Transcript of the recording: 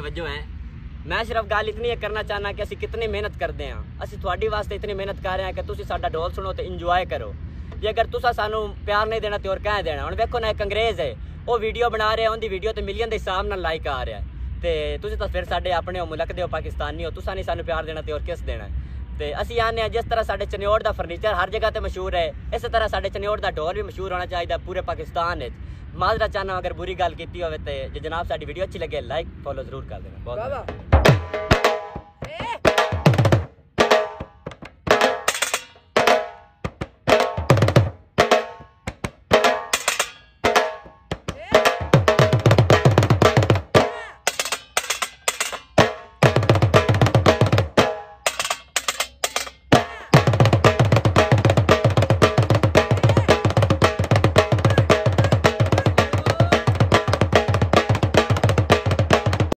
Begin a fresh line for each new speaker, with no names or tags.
ਤਵੱਜੋ ਹੈ। ਮੈਂ ਸਿਰਫ ਗੱਲ ਇਤਨੀ ਕਰਨਾ ਚਾਹਨਾ ਕਿ ਅਸੀਂ ਕਿਤਨੀ ਮਿਹਨਤ ਕਰਦੇ ਹਾਂ। ਅਸੀਂ ਤੁਹਾਡੀ ਵਾਸਤੇ ਇਤਨੀ ਮਿਹਨਤ ਕਰ ਰਹੇ ਹਾਂ ਕਿ ਤੁਸੀਂ ਸਾਡਾ ਢੋਲ ਸੁਣੋ ਤੇ ਇੰਜੋਏ ਕਰੋ। ਜੇ ਅਗਰ ਤੁਸੀਂ ਸਾਨੂੰ ਪਿਆਰ ਨਹੀਂ ਦੇਣਾ ਤੇ ਹੋਰ ਕਹਿ ਦੇਣਾ। ਹੁਣ ਵੇਖੋ ਨਾ, ਇੱਕ ਅੰਗਰੇਜ਼ ਹੈ। ਉਹ ਵੀਡੀਓ ਬਣਾ ਰਿਹਾ, ਉਹਦੀ ਵੀਡੀਓ ਤੇ ਮਿਲੀਅਨ ਦੇ ਹਿਸਾਬ ਨਾਲ ਲਾਈਕ ਆ ਰਿਹਾ ਤੇ ਤੁਸੀਂ ਤਾਂ ਫਿਰ ਸਾਡੇ ਆਪਣੇ ਹੋ ਮੁਲਕ ਦੇ ਹੋ ਪਾਕਿਸਤਾਨੀ ਹੋ। ਤੁਸੀਂ ਨਹੀਂ ਸਾਨੂੰ ਪਿਆਰ ਦੇਣਾ ਤੇ ਹੋਰ ਕਿਸ ਦੇਣਾ ਤੇ ਅਸੀਂ ਆਨੇ ਆ ਜਿਸ ਤਰ੍ਹਾਂ ਸਾਡੇ ਚਨਿਓੜ ਦਾ ਫਰਨੀਚਰ ਹਰ ਜਗ੍ਹਾ ਤੇ ਮਸ਼ਹੂਰ ਹੈ। ਇਸੇ ਤਰ੍ਹਾਂ ਸਾਡੇ ਚਨਿਓੜ ਦਾ ਢੋਲ ਵੀ ਮਸ਼ਹੂਰ ਹੋਣਾ ਚਾਹੀਦਾ ਪੂਰੇ ਪਾਕਿਸਤਾਨ ਵਿੱਚ। ਮਾਜ਼ਰਾ ਚਾਹਨਾ ਅਗਰ ਬੁਰੀ ਗੱਲ ਕੀਤੀ ਹੋਵੇ ਤੇ ਜੇ ਜਨਾਬ ਸਾਡੀ ਵੀਡੀਓ ਅੱਛੀ ਲੱਗੇ ਲਾਈਕ ਫੋਲੋ ਜ਼ਰੂਰ ਕਰ ਦੇਣਾ। ਬਹੁਤ